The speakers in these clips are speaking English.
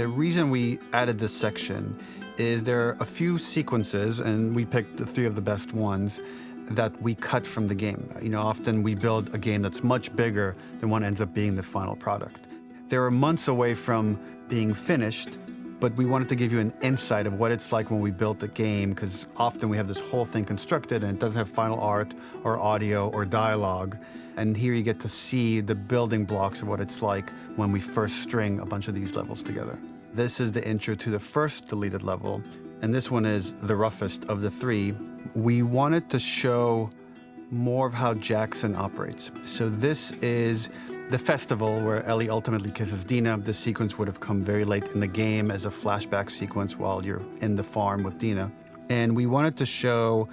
The reason we added this section is there are a few sequences, and we picked the three of the best ones that we cut from the game. You know, often we build a game that's much bigger than what ends up being the final product. They were months away from being finished, but we wanted to give you an insight of what it's like when we built the game, because often we have this whole thing constructed and it doesn't have final art or audio or dialogue. And here you get to see the building blocks of what it's like when we first string a bunch of these levels together. This is the intro to the first deleted level, and this one is the roughest of the three. We wanted to show more of how Jackson operates. So this is the festival where Ellie ultimately kisses Dina. This sequence would have come very late in the game as a flashback sequence while you're in the farm with Dina. And we wanted to show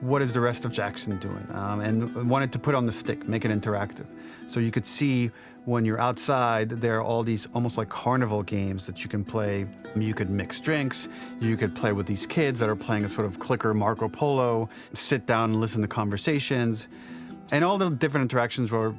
what is the rest of Jackson doing, um, and wanted to put on the stick, make it interactive. So you could see when you're outside, there are all these almost like carnival games that you can play. You could mix drinks, you could play with these kids that are playing a sort of clicker Marco Polo, sit down and listen to conversations. And all the different interactions were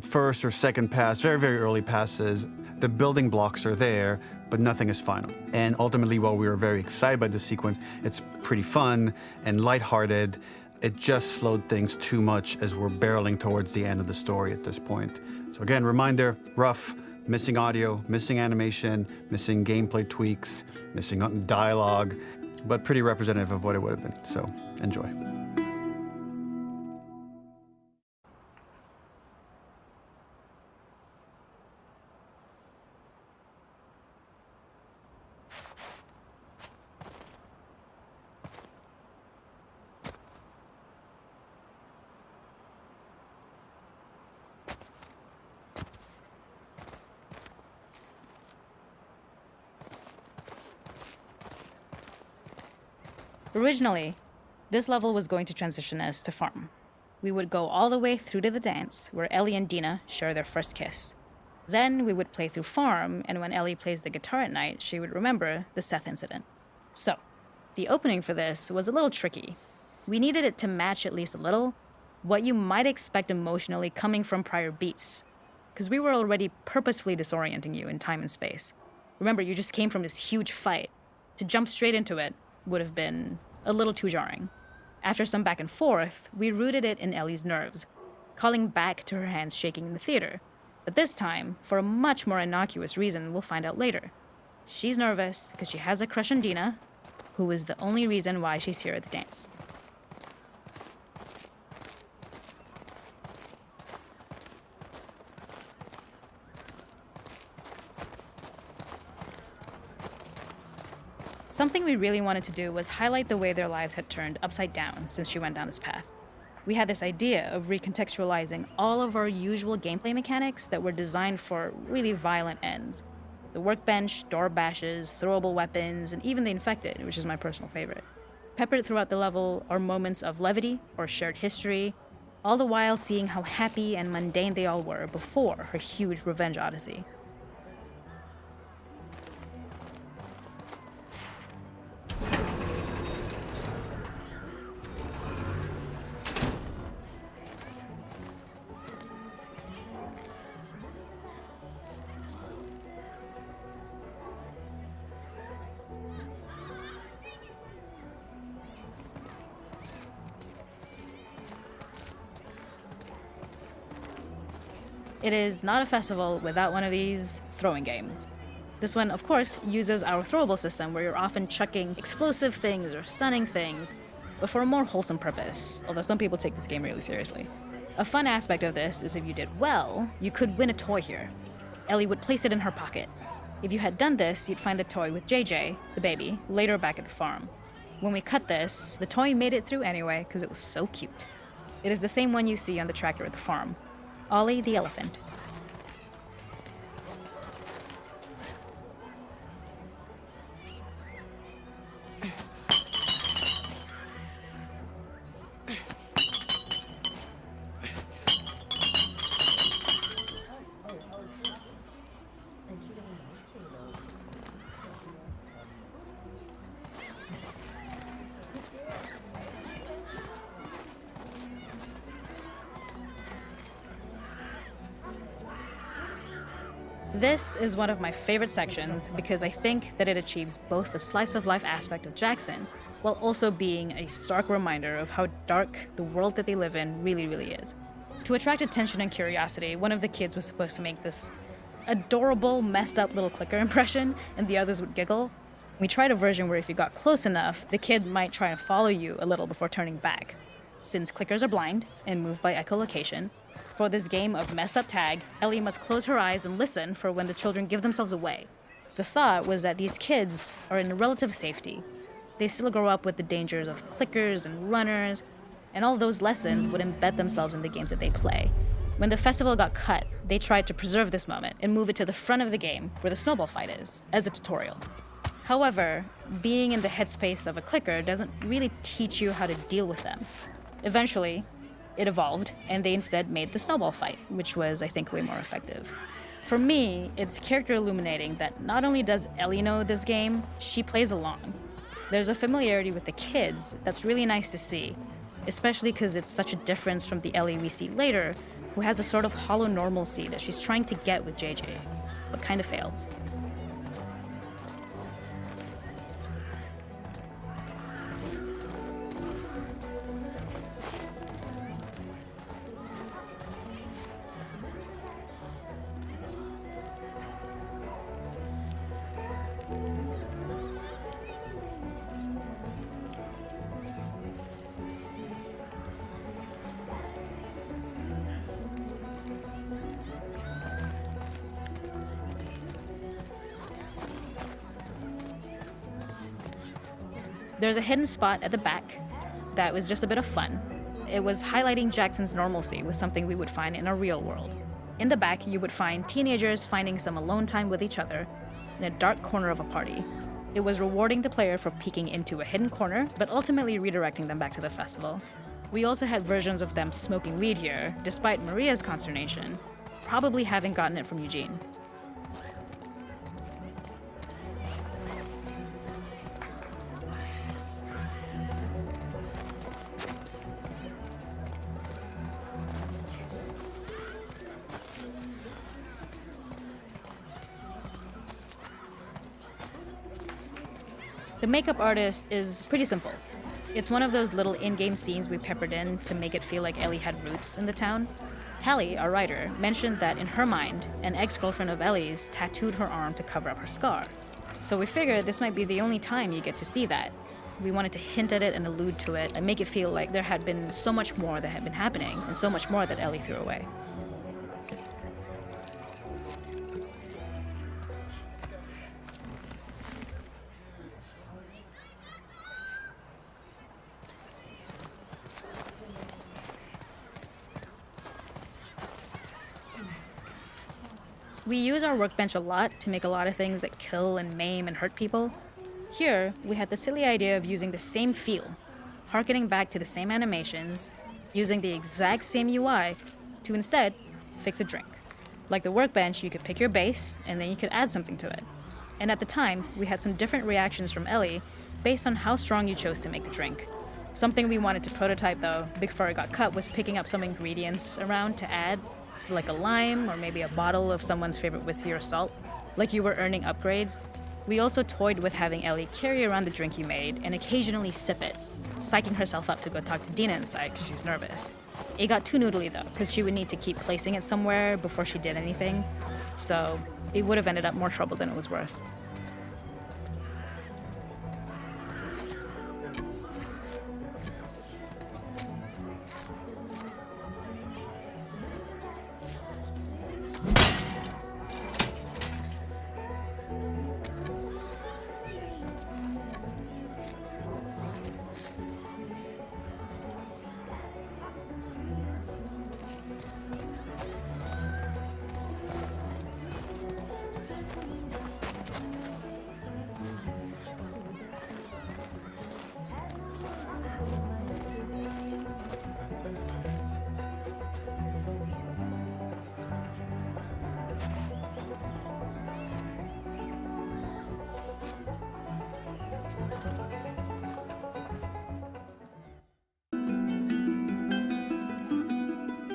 first or second pass, very, very early passes. The building blocks are there, but nothing is final. And ultimately, while we were very excited by the sequence, it's pretty fun and lighthearted. It just slowed things too much as we're barreling towards the end of the story at this point. So again, reminder, rough, missing audio, missing animation, missing gameplay tweaks, missing dialogue, but pretty representative of what it would have been. So enjoy. Originally, this level was going to transition us to farm. We would go all the way through to the dance where Ellie and Dina share their first kiss. Then we would play through farm, and when Ellie plays the guitar at night, she would remember the Seth incident. So, the opening for this was a little tricky. We needed it to match at least a little what you might expect emotionally coming from prior beats, because we were already purposefully disorienting you in time and space. Remember, you just came from this huge fight. To jump straight into it would have been a little too jarring. After some back and forth, we rooted it in Ellie's nerves, calling back to her hands shaking in the theater. But this time, for a much more innocuous reason we'll find out later. She's nervous because she has a crush on Dina, who is the only reason why she's here at the dance. Something we really wanted to do was highlight the way their lives had turned upside down since she went down this path. We had this idea of recontextualizing all of our usual gameplay mechanics that were designed for really violent ends. The workbench, door bashes, throwable weapons, and even the infected, which is my personal favorite. Peppered throughout the level are moments of levity or shared history, all the while seeing how happy and mundane they all were before her huge revenge odyssey. It is not a festival without one of these throwing games. This one, of course, uses our throwable system where you're often chucking explosive things or stunning things, but for a more wholesome purpose, although some people take this game really seriously. A fun aspect of this is if you did well, you could win a toy here. Ellie would place it in her pocket. If you had done this, you'd find the toy with JJ, the baby, later back at the farm. When we cut this, the toy made it through anyway because it was so cute. It is the same one you see on the tractor at the farm, Ollie the elephant. This is one of my favorite sections because I think that it achieves both the slice of life aspect of Jackson while also being a stark reminder of how dark the world that they live in really, really is. To attract attention and curiosity, one of the kids was supposed to make this adorable, messed up little clicker impression, and the others would giggle. We tried a version where if you got close enough, the kid might try and follow you a little before turning back. Since clickers are blind and move by echolocation, for this game of messed up tag, Ellie must close her eyes and listen for when the children give themselves away. The thought was that these kids are in relative safety. They still grow up with the dangers of clickers and runners, and all those lessons would embed themselves in the games that they play. When the festival got cut, they tried to preserve this moment and move it to the front of the game where the snowball fight is, as a tutorial. However, being in the headspace of a clicker doesn't really teach you how to deal with them. Eventually, it evolved, and they instead made the snowball fight, which was, I think, way more effective. For me, it's character illuminating that not only does Ellie know this game, she plays along. There's a familiarity with the kids that's really nice to see, especially because it's such a difference from the Ellie we see later, who has a sort of hollow normalcy that she's trying to get with JJ, but kind of fails. There's a hidden spot at the back that was just a bit of fun. It was highlighting Jackson's normalcy with something we would find in a real world. In the back, you would find teenagers finding some alone time with each other in a dark corner of a party. It was rewarding the player for peeking into a hidden corner, but ultimately redirecting them back to the festival. We also had versions of them smoking weed here, despite Maria's consternation, probably having gotten it from Eugene. Makeup artist is pretty simple. It's one of those little in game scenes we peppered in to make it feel like Ellie had roots in the town. Halley, our writer, mentioned that in her mind, an ex girlfriend of Ellie's tattooed her arm to cover up her scar. So we figured this might be the only time you get to see that. We wanted to hint at it and allude to it and make it feel like there had been so much more that had been happening and so much more that Ellie threw away. We use our workbench a lot to make a lot of things that kill and maim and hurt people. Here, we had the silly idea of using the same feel, harkening back to the same animations, using the exact same UI to instead fix a drink. Like the workbench, you could pick your base and then you could add something to it. And at the time, we had some different reactions from Ellie based on how strong you chose to make the drink. Something we wanted to prototype though, before it got cut, was picking up some ingredients around to add like a lime or maybe a bottle of someone's favorite whiskey or salt, like you were earning upgrades. We also toyed with having Ellie carry around the drink you made and occasionally sip it, psyching herself up to go talk to Dina inside because she's nervous. It got too noodly though, because she would need to keep placing it somewhere before she did anything, so it would have ended up more trouble than it was worth.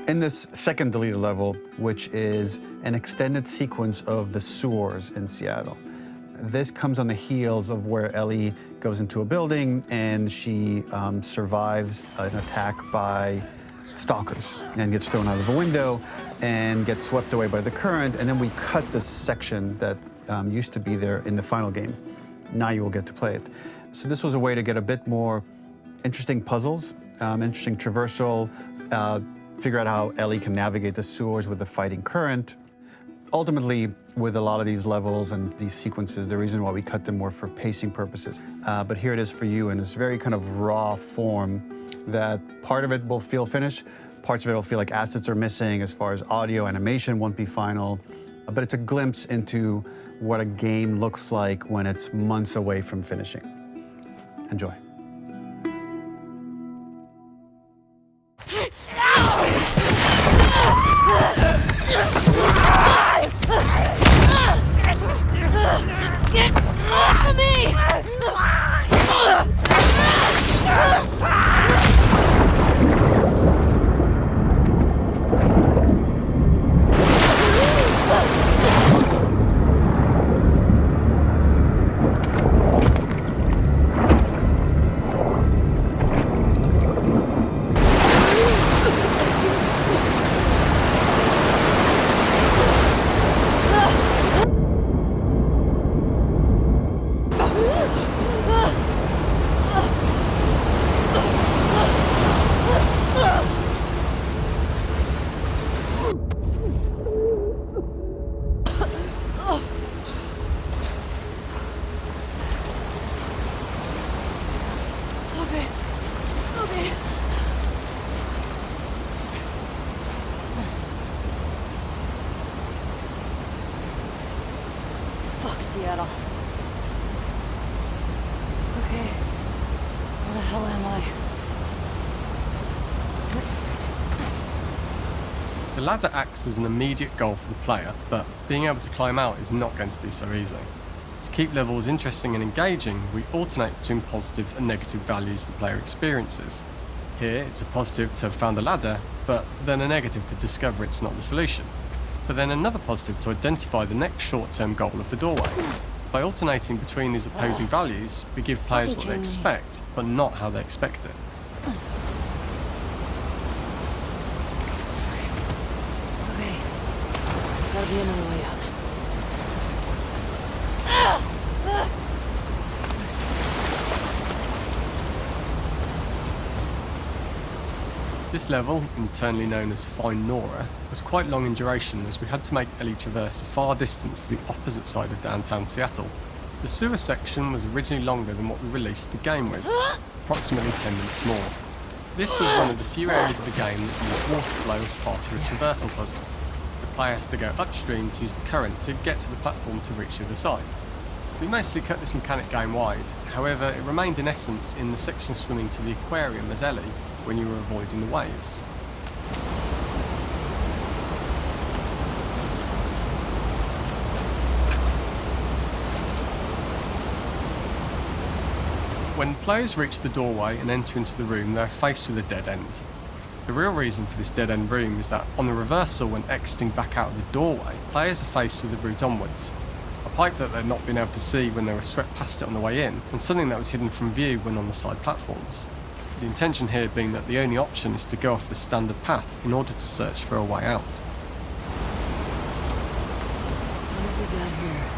In this second deleted level, which is an extended sequence of the sewers in Seattle, this comes on the heels of where Ellie goes into a building and she um, survives an attack by stalkers and gets thrown out of a window and gets swept away by the current. And then we cut this section that um, used to be there in the final game. Now you will get to play it. So this was a way to get a bit more interesting puzzles, um, interesting traversal, uh, figure out how Ellie can navigate the sewers with the fighting current. Ultimately, with a lot of these levels and these sequences, the reason why we cut them were for pacing purposes. Uh, but here it is for you in this very kind of raw form that part of it will feel finished, parts of it will feel like assets are missing as far as audio, animation won't be final. But it's a glimpse into what a game looks like when it's months away from finishing. Enjoy. Ladder acts as an immediate goal for the player, but being able to climb out is not going to be so easy. To keep levels interesting and engaging, we alternate between positive and negative values the player experiences. Here, it's a positive to have found a ladder, but then a negative to discover it's not the solution but then another positive to identify the next short-term goal of the doorway. By alternating between these opposing values, we give players what they expect, but not how they expect it. Way out. This level, internally known as Find Nora, was quite long in duration as we had to make Ellie traverse a far distance to the opposite side of downtown Seattle. The sewer section was originally longer than what we released the game with, approximately 10 minutes more. This was one of the few areas of the game that used water flow as part of a traversal puzzle. Player has to go upstream to use the current to get to the platform to reach the other side. We mostly cut this mechanic game wide, however it remained in essence in the section swimming to the aquarium as Ellie, when you were avoiding the waves. When players reach the doorway and enter into the room, they're faced with a dead end. The real reason for this dead end room is that on the reversal when exiting back out of the doorway, players are faced with a route onwards. A pipe that they'd not been able to see when they were swept past it on the way in, and something that was hidden from view when on the side platforms. The intention here being that the only option is to go off the standard path in order to search for a way out. What have we got here?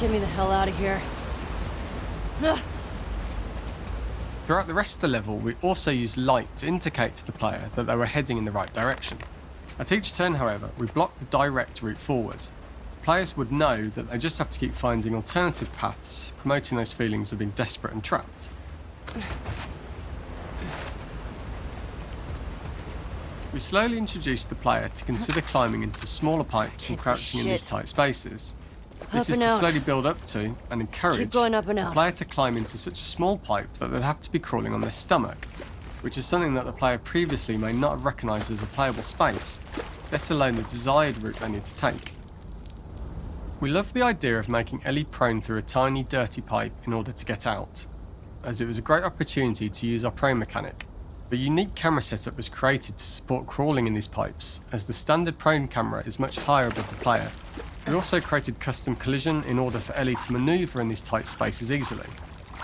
Get me the hell out of here. Throughout the rest of the level, we also use light to indicate to the player that they were heading in the right direction. At each turn, however, we block the direct route forward. Players would know that they just have to keep finding alternative paths, promoting those feelings of being desperate and trapped. We slowly introduce the player to consider climbing into smaller pipes and crouching in these tight spaces. This Up is to out. slowly build up to and encourage going up and the player to climb into such a small pipe that they'd have to be crawling on their stomach, which is something that the player previously may not have recognised as a playable space, let alone the desired route they need to take. We love the idea of making Ellie prone through a tiny dirty pipe in order to get out, as it was a great opportunity to use our prone mechanic. A unique camera setup was created to support crawling in these pipes, as the standard prone camera is much higher above the player. We also created custom collision in order for Ellie to manoeuvre in these tight spaces easily.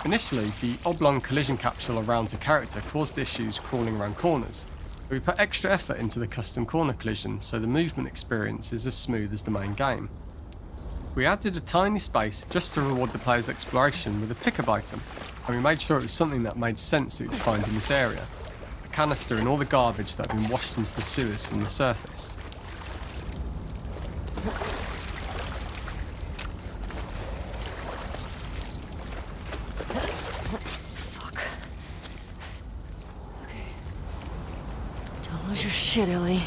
Initially, the oblong collision capsule around her character caused issues crawling around corners, we put extra effort into the custom corner collision so the movement experience is as smooth as the main game. We added a tiny space just to reward the player's exploration with a pickup item, and we made sure it was something that made sense that you'd find in this area. A canister and all the garbage that had been washed into the sewers from the surface. Don't lose your shit, Ellie.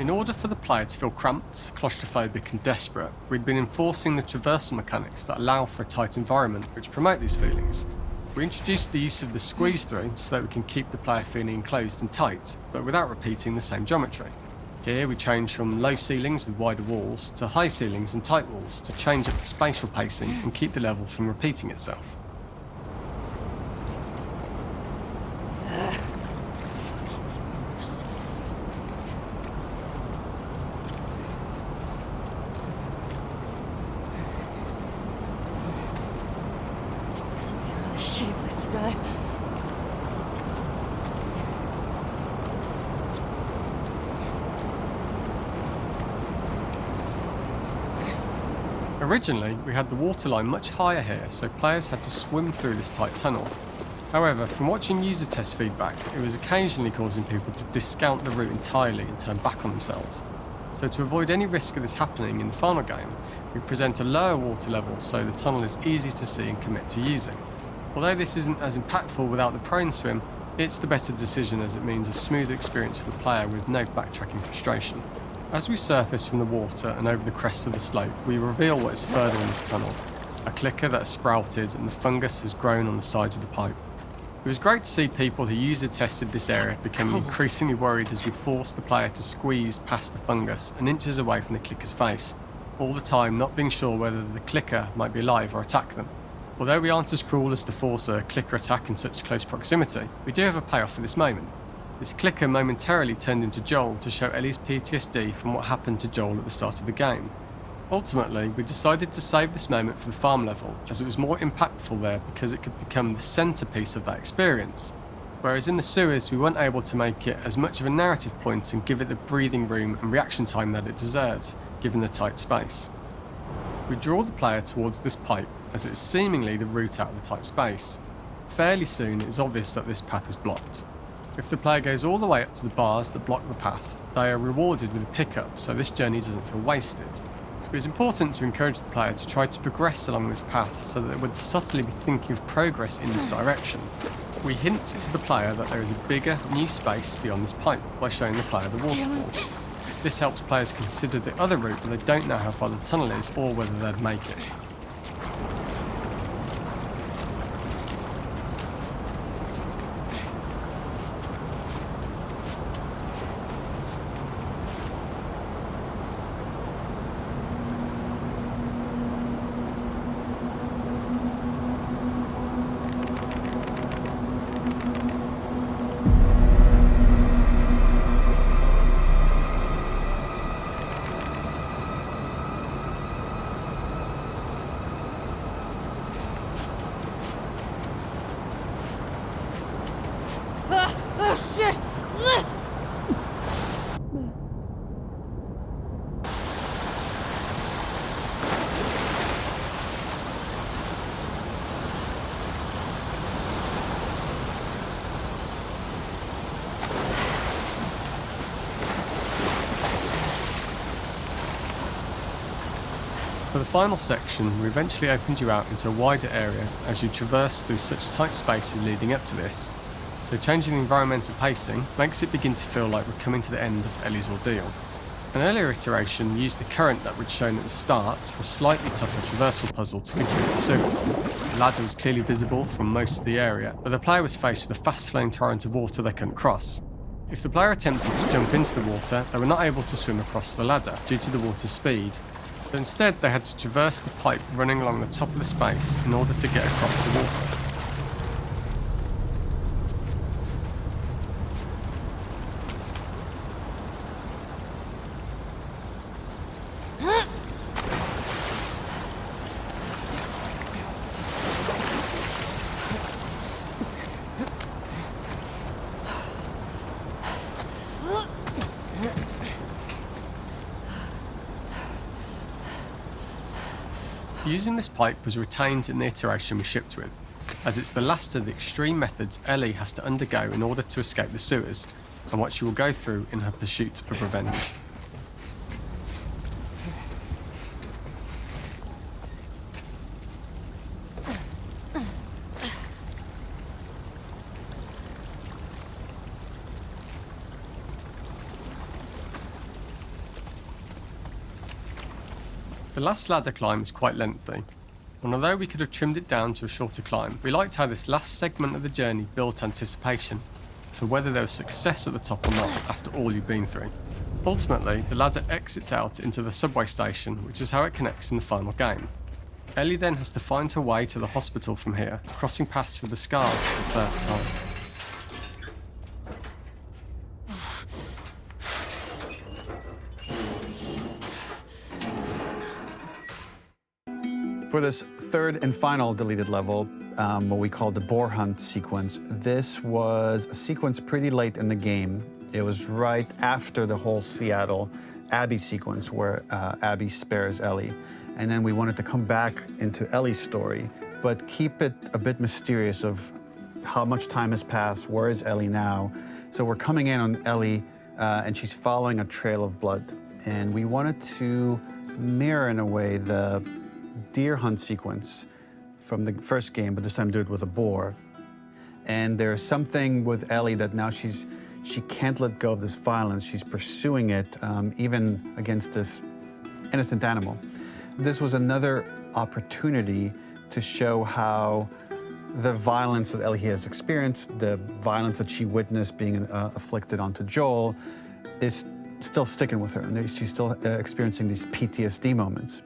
In order for the player to feel cramped, claustrophobic, and desperate, we'd been enforcing the traversal mechanics that allow for a tight environment which promote these feelings. We introduced the use of the squeeze through so that we can keep the player feeling enclosed and tight, but without repeating the same geometry. Here we change from low ceilings with wider walls to high ceilings and tight walls to change up the spatial pacing and keep the level from repeating itself. Shitty place to die. Originally, we had the waterline much higher here, so players had to swim through this tight tunnel. However, from watching user test feedback, it was occasionally causing people to discount the route entirely and turn back on themselves. So to avoid any risk of this happening in the final game, we present a lower water level so the tunnel is easy to see and commit to using. Although this isn't as impactful without the prone swim, it's the better decision as it means a smooth experience for the player with no backtracking frustration. As we surface from the water and over the crest of the slope, we reveal what is further in this tunnel. A clicker that has sprouted and the fungus has grown on the sides of the pipe. It was great to see people who user tested this area becoming oh. increasingly worried as we forced the player to squeeze past the fungus and inches away from the clicker's face, all the time not being sure whether the clicker might be alive or attack them. Although we aren't as cruel as to force a clicker attack in such close proximity, we do have a payoff for this moment. This clicker momentarily turned into Joel to show Ellie's PTSD from what happened to Joel at the start of the game. Ultimately, we decided to save this moment for the farm level, as it was more impactful there because it could become the centrepiece of that experience. Whereas in the sewers, we weren't able to make it as much of a narrative point and give it the breathing room and reaction time that it deserves, given the tight space. We draw the player towards this pipe, as it is seemingly the route out of the tight space. Fairly soon, it is obvious that this path is blocked. If the player goes all the way up to the bars that block the path, they are rewarded with a pickup, so this journey doesn't feel wasted. It is important to encourage the player to try to progress along this path so that they would subtly be thinking of progress in this direction. We hint to the player that there is a bigger, new space beyond this pipe by showing the player the waterfall. This helps players consider the other route when they don't know how far the tunnel is or whether they'd make it. For the final section, we eventually opened you out into a wider area as you traverse through such tight spaces leading up to this. So changing the environmental pacing makes it begin to feel like we're coming to the end of Ellie's ordeal. An earlier iteration used the current that we'd shown at the start for a slightly tougher traversal puzzle to complete the sewers. The ladder was clearly visible from most of the area, but the player was faced with a fast-flowing torrent of water they couldn't cross. If the player attempted to jump into the water, they were not able to swim across the ladder due to the water's speed, but instead they had to traverse the pipe running along the top of the space in order to get across the water. Using this pipe was retained in the iteration we shipped with, as it's the last of the extreme methods Ellie has to undergo in order to escape the sewers, and what she will go through in her pursuit of revenge. The last ladder climb is quite lengthy, and although we could have trimmed it down to a shorter climb, we liked how this last segment of the journey built anticipation for whether there was success at the top or not after all you've been through. Ultimately, the ladder exits out into the subway station, which is how it connects in the final game. Ellie then has to find her way to the hospital from here, crossing paths with the scars for the first time. For this third and final deleted level, um, what we call the boar hunt sequence, this was a sequence pretty late in the game. It was right after the whole Seattle Abby sequence where uh, Abby spares Ellie. And then we wanted to come back into Ellie's story, but keep it a bit mysterious of how much time has passed, where is Ellie now? So we're coming in on Ellie uh, and she's following a trail of blood. And we wanted to mirror in a way the deer hunt sequence from the first game, but this time do it with a boar. And there's something with Ellie that now she's she can't let go of this violence. She's pursuing it, um, even against this innocent animal. This was another opportunity to show how the violence that Ellie has experienced, the violence that she witnessed being uh, afflicted onto Joel, is still sticking with her. And she's still uh, experiencing these PTSD moments.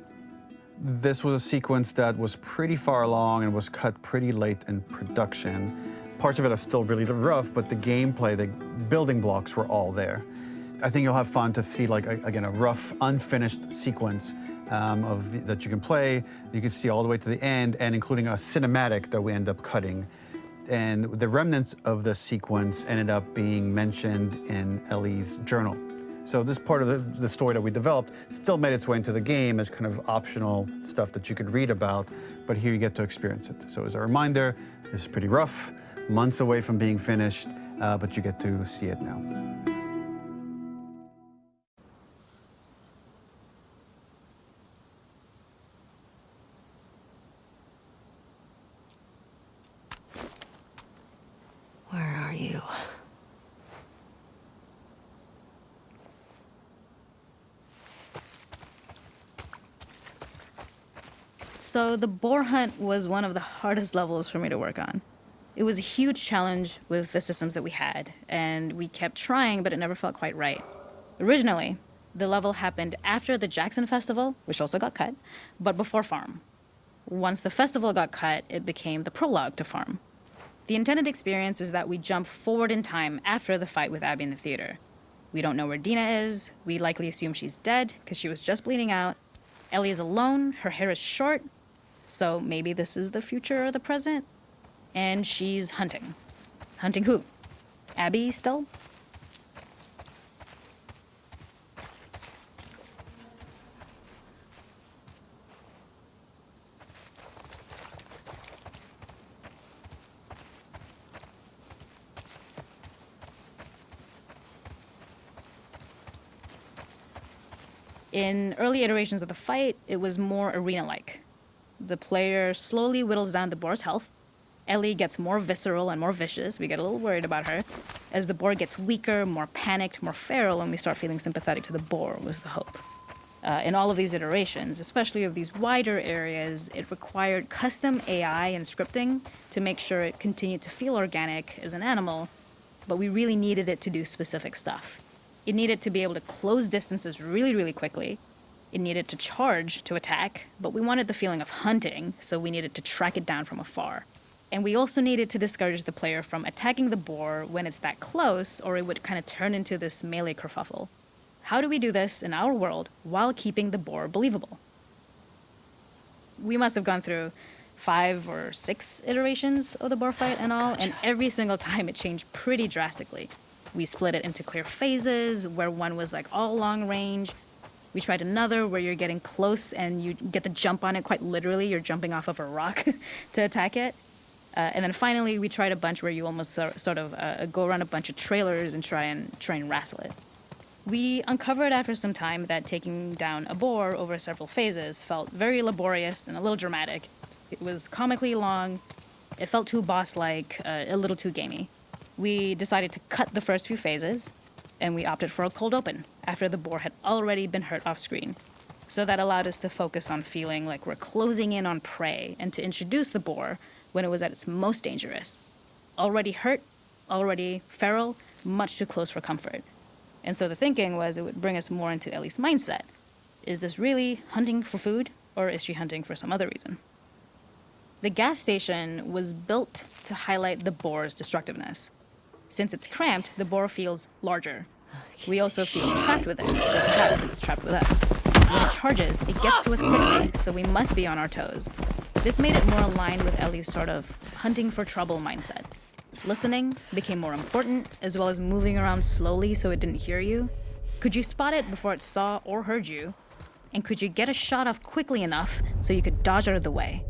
This was a sequence that was pretty far along and was cut pretty late in production. Parts of it are still really rough, but the gameplay, the building blocks were all there. I think you'll have fun to see, like, a, again, a rough, unfinished sequence um, of, that you can play. You can see all the way to the end, and including a cinematic that we end up cutting. And the remnants of the sequence ended up being mentioned in Ellie's journal. So this part of the, the, story that we developed still made its way into the game as kind of optional stuff that you could read about, but here you get to experience it. So as a reminder, this is pretty rough, months away from being finished, uh, but you get to see it now. Where are you? So the boar hunt was one of the hardest levels for me to work on. It was a huge challenge with the systems that we had, and we kept trying, but it never felt quite right. Originally, the level happened after the Jackson Festival, which also got cut, but before Farm. Once the festival got cut, it became the prologue to Farm. The intended experience is that we jump forward in time after the fight with Abby in the theater. We don't know where Dina is, we likely assume she's dead because she was just bleeding out. Ellie is alone, her hair is short, so maybe this is the future or the present. And she's hunting. Hunting who? Abby still? In early iterations of the fight, it was more arena like. The player slowly whittles down the boar's health. Ellie gets more visceral and more vicious. We get a little worried about her. As the boar gets weaker, more panicked, more feral, and we start feeling sympathetic to the boar, was the hope. Uh, in all of these iterations, especially of these wider areas, it required custom AI and scripting to make sure it continued to feel organic as an animal, but we really needed it to do specific stuff. It needed to be able to close distances really, really quickly. It needed to charge to attack, but we wanted the feeling of hunting, so we needed to track it down from afar. And we also needed to discourage the player from attacking the boar when it's that close, or it would kind of turn into this melee kerfuffle. How do we do this in our world while keeping the boar believable? We must have gone through five or six iterations of the boar fight and all, and every single time it changed pretty drastically. We split it into clear phases where one was like all long range. We tried another where you're getting close and you get the jump on it quite literally. You're jumping off of a rock to attack it. Uh, and then finally, we tried a bunch where you almost sort of uh, go around a bunch of trailers and try and try and wrestle it. We uncovered after some time that taking down a boar over several phases felt very laborious and a little dramatic. It was comically long, it felt too boss like, uh, a little too gamey we decided to cut the first few phases, and we opted for a cold open after the boar had already been hurt off screen. So that allowed us to focus on feeling like we're closing in on prey and to introduce the boar when it was at its most dangerous. Already hurt, already feral, much too close for comfort. And so the thinking was it would bring us more into Ellie's mindset. Is this really hunting for food, or is she hunting for some other reason? The gas station was built to highlight the boar's destructiveness. Since it's cramped, the boar feels larger. We also feel trapped with it, because it's trapped with us. When it charges, it gets to us quickly, so we must be on our toes. This made it more aligned with Ellie's sort of hunting for trouble mindset. Listening became more important, as well as moving around slowly so it didn't hear you. Could you spot it before it saw or heard you? And could you get a shot off quickly enough so you could dodge out of the way?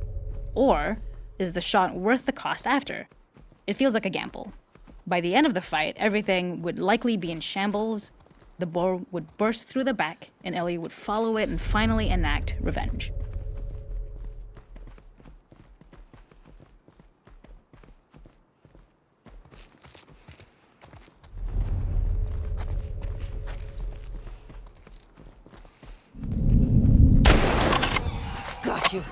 Or is the shot worth the cost after? It feels like a gamble. By the end of the fight, everything would likely be in shambles. The boar would burst through the back, and Ellie would follow it and finally enact revenge. Got you.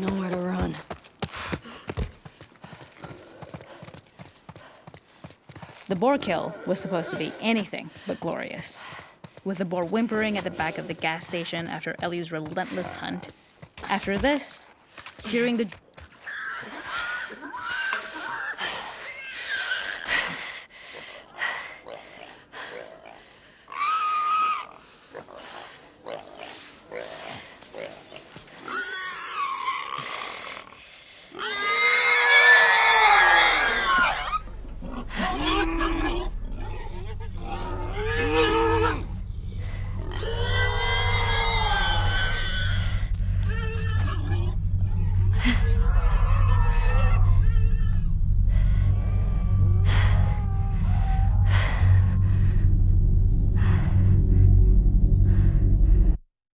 Nowhere to run. The boar kill was supposed to be anything but glorious. With the boar whimpering at the back of the gas station after Ellie's relentless hunt. After this, hearing the